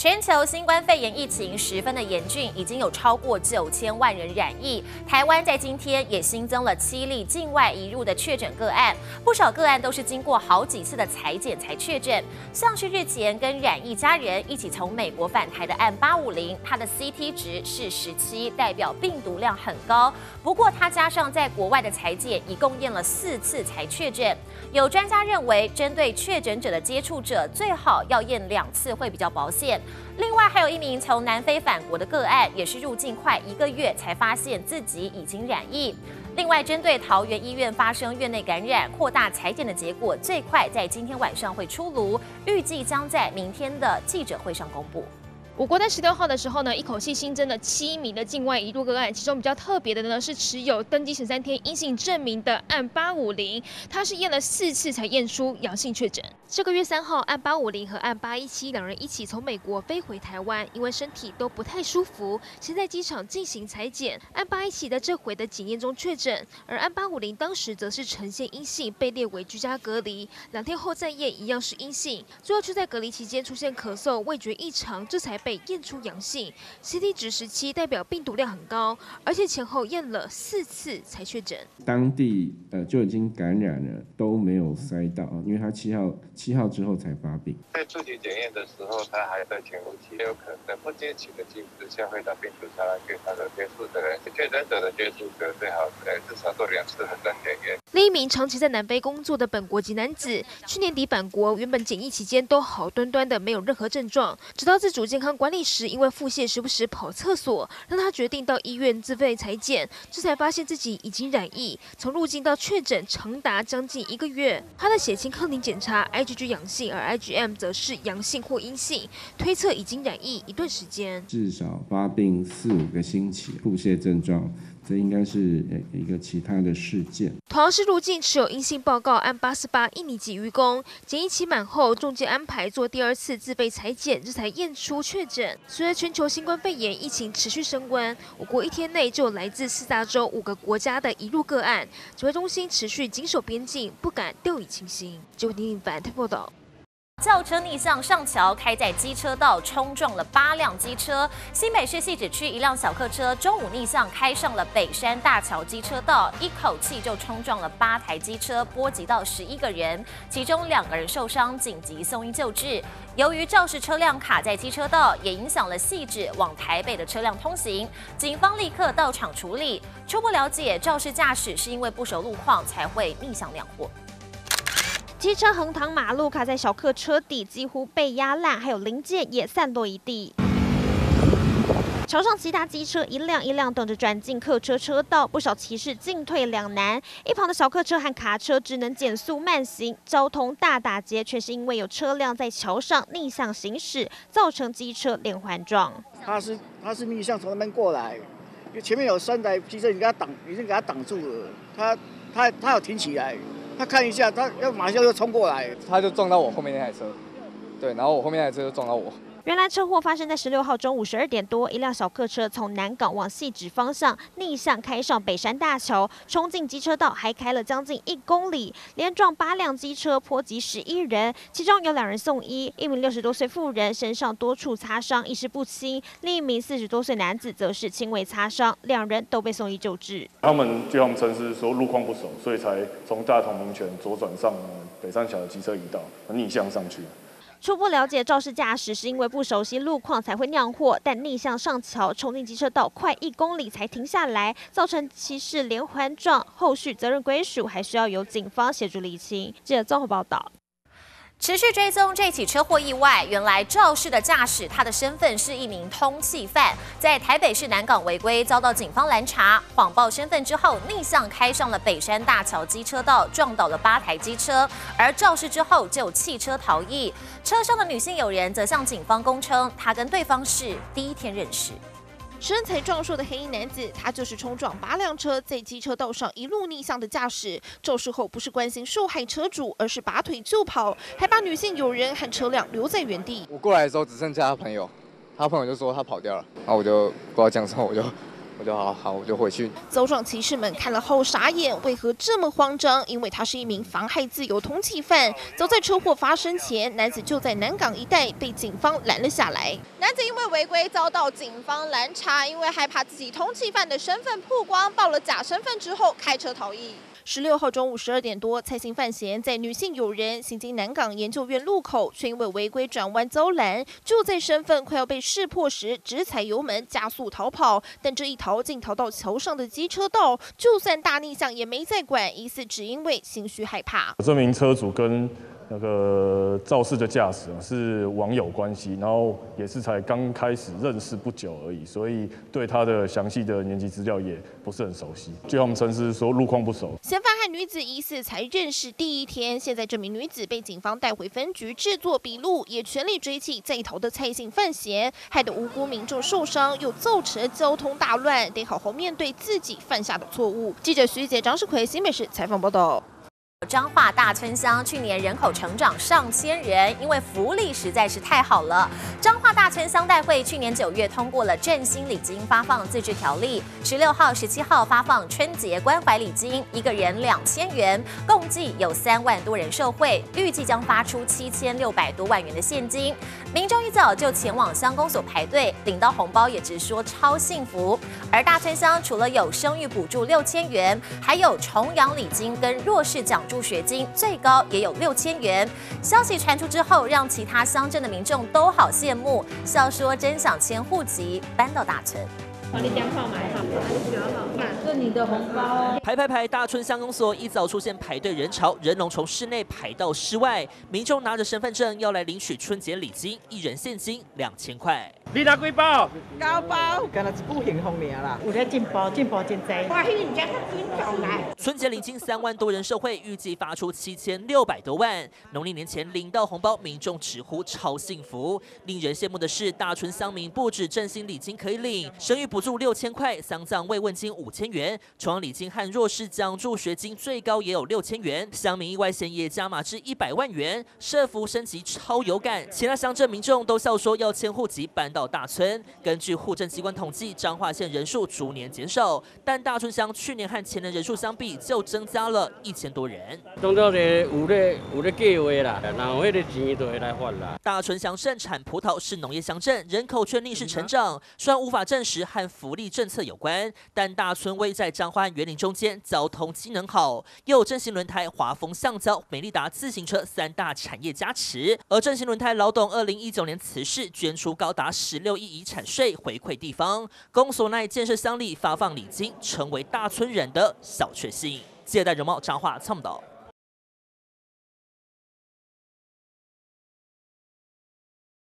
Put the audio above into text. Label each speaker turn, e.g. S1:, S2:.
S1: 全球新冠肺炎疫情十分的严峻，已经有超过九千万人染疫。台湾在今天也新增了七例境外移入的确诊个案，不少个案都是经过好几次的裁剪才确诊。像是日前跟染疫家人一起从美国返台的案八五零，他的 CT 值是十七，代表病毒量很高。不过他加上在国外的裁剪，一共验了四次才确诊。有专家认为，针对确诊者的接触者，最好要验两次会比较保险。另外，还有一名从南非返国的个案，也是入境快一个月才发现自己已经染疫。另外，针对桃园医院发生院内感染，扩大裁剪的结果，最快在今天晚上会出炉，预计将在明天的记者会上公布。
S2: 我国在十六号的时候呢，一口气新增了七名的境外移入个案，其中比较特别的呢是持有登机十三天阴性证明的案八五零，他是验了四次才验出阳性确诊。这个月三号，案八五零和案八一七两人一起从美国飞回台湾，因为身体都不太舒服，先在机场进行裁剪。案八一七在这回的检验中确诊，而案八五零当时则是呈现阴性，被列为居家隔离，两天后再验一样是阴性，最后却在隔离期间出现咳嗽、味觉异常，这才被。被验出阳性，CT 值十七，代表病毒量很高，而且前后验了四次才确诊。
S3: 当地呃就已经感染了，都没有塞到啊，因为他七号七号之后才发病。
S4: 在初级检验的时候，他还在潜伏期，有可能不接触的基础下会到病毒传染给他的接触的人。确诊者的接触者最好呃至少做两次核酸检验。
S2: 另一名长期在南非工作的本国籍男子，去年底返国，原本检疫期间都好端端的，没有任何症状，直到自主健康。管理时，因为腹泻时不时跑厕所，让他决定到医院自费裁剪，这才发现自己已经染疫。从入境到确诊，长达将近一个月。他的血清抗体检查 IgG 阳性，而 IgM 则是阳性或阴性，推测已经染疫一段时间，
S3: 至少发病四五个星期，腹泻症状。这应该是一个其他的事件。
S2: 同样是入境持有阴性报告，按八十八印尼籍渔工检疫期满后，中介安排做第二次自费裁剪，这才验出确诊。随着全球新冠肺炎疫情持续升温，我国一天内就有来自四大洲五个国家的移入个案，指挥中心持续紧守边境，不敢掉以轻心。就听反报道。
S1: 轿车逆向上桥，开在机车道，冲撞了八辆机车。新北市汐止区一辆小客车中午逆向开上了北山大桥机车道，一口气就冲撞了八台机车，波及到十一个人，其中两个人受伤，紧急送医救治。由于肇事车辆卡在机车道，也影响了汐止往台北的车辆通行，警方立刻到场处理。初步了解，肇事驾驶是因为不熟路况才会逆向两货。
S5: 机车横躺马路，卡在小客车底，几乎被压烂，还有零件也散落一地。桥上其他机车一辆一辆等着转进客车车道，不少骑士进退两难。一旁的小客车和卡车只能减速慢行，交通大打劫，却是因为有车辆在桥上逆向行驶，造成机车连环撞。
S6: 他是他是逆向从那边过来，因为前面有三台机车，你给他挡，已经给他挡住了，他他他要停起来。他看一下，他要马上要冲过来，
S7: 他就撞到我后面那台车，对，然后我后面那台车就撞到我。
S5: 原来车祸发生在十六号中午十二点多，一辆小客车从南港往汐止方向逆向开上北山大桥，冲进机车道，还开了将近一公里，连撞八辆机车，波及十一人，其中有两人送医，一名六十多岁妇人身上多处擦伤，意识不清；另一名四十多岁男子则是轻微擦伤，两人都被送医救治。
S8: 他们据他们称是说路况不熟，所以才从大同民泉左转上北山桥的机车移道，逆向上去。
S5: 初步了解，肇事驾驶是因为不熟悉路况才会酿祸，但逆向上桥冲进机车道，快一公里才停下来，造成骑士连环撞。后续责任归属还需要由警方协助理清。记者综合报道。
S1: 持续追踪这起车祸意外，原来肇事的驾驶他的身份是一名通缉犯，在台北市南港违规遭到警方拦查，谎报身份之后逆向开上了北山大桥机车道，撞倒了八台机车，而肇事之后就弃车逃逸。车上的女性友人则向警方供称，她跟对方是第一天认识。
S9: 身材壮硕的黑衣男子，他就是冲撞八辆车，在机车道上一路逆向的驾驶。肇事后不是关心受害车主，而是拔腿就跑，还把女性友人和车辆留在原地。
S7: 我过来的时候只剩下他朋友，他朋友就说他跑掉了，然后我就不知道讲什么，我就我就好好，我就回去。
S9: 走撞骑士们看了后傻眼，为何这么慌张？因为他是一名妨害自由通缉犯。早在车祸发生前，男子就在南港一带被警方拦了下来。男子因为违规遭到警方拦查，因为害怕自己通缉犯的身份曝光，报了假身份之后开车逃逸。十六号中午十二点多，蔡姓范闲在女性友人行经南港研究院路口，却因为违规转弯遭拦。就在身份快要被识破时，直踩油门加速逃跑。但这一逃竟逃到桥上的机车道，就算大逆向也没再管，疑似只因为心虚害怕。
S8: 这名车主跟那个肇事的驾驶是网友关系，然后也是才刚开始认识不久而已，所以对他的详细的年纪资料也不是很熟悉。据他们称是说路况不熟。
S9: 嫌犯和女子疑似才认识第一天，现在这名女子被警方带回分局制作笔录，也全力追缉在逃的蔡姓范闲，害得无辜民众受伤，又造成交通大乱，得好好面对自己犯下的错误。记者徐姐、张世奎新北市采访报道。
S1: 彰化大村乡去年人口成长上千人，因为福利实在是太好了。彰化大村乡代会去年九月通过了振兴礼金发放自治条例，十六号、十七号发放春节关怀礼金，一个人两千元，共计有三万多人受惠，预计将发出七千六百多万元的现金。民众一早就前往乡公所排队领到红包，也直说超幸福。而大村乡除了有生育补助六千元，还有重阳礼金跟弱势奖。助学金最高也有六千元。消息传出之后，让其他乡镇的民众都好羡慕，笑说真想迁户籍搬到大村。
S10: 帮你电话买好，这你的红包。
S11: 排排排，大村乡公所一早出现排队人潮，人龙从室内排到室外，民众拿着身份证要来领取春节礼金，一人现金两千块。
S12: 你拿几包？
S10: 高包，
S12: 干那一部幸福尔啦。
S10: 有咧进步，进步真济。哇，迄人家。
S11: 春节领金三万多人社会，预计发出七千六百多万。农历年前领到红包，民众直呼超幸福。令人羡慕的是，大村乡民不止振兴礼金可以领，生育补助六千块，丧葬慰问金五千元，重阳礼金和弱势奖助学金最高也有六千元。乡民意外险也加码至一百万元，社福升级超有感。其他乡镇民众都笑说要迁户籍搬到。到大村，根据户政机关统计，彰化县人数逐年减少，但大村乡去年和前年人数相比，就增加了一千多人。
S12: 当作是有咧有咧计划啦，然后迄个钱就会来发啦。
S11: 大村乡盛产葡萄，是农业乡镇，人口却逆势成长。虽然无法证实和福利政策有关，但大村位在彰化和园林中间，交通机能好，又有振兴轮胎、华丰橡胶、美利达自行车三大产业加持。而振兴轮胎老董二零一九年辞世，捐出高达十。十六亿遗产税回馈地方，公所内建设乡里发放礼金，成为大村人的小确幸。借贷容貌彰化倡导。